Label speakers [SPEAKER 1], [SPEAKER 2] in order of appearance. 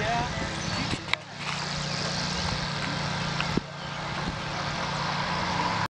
[SPEAKER 1] Yeah.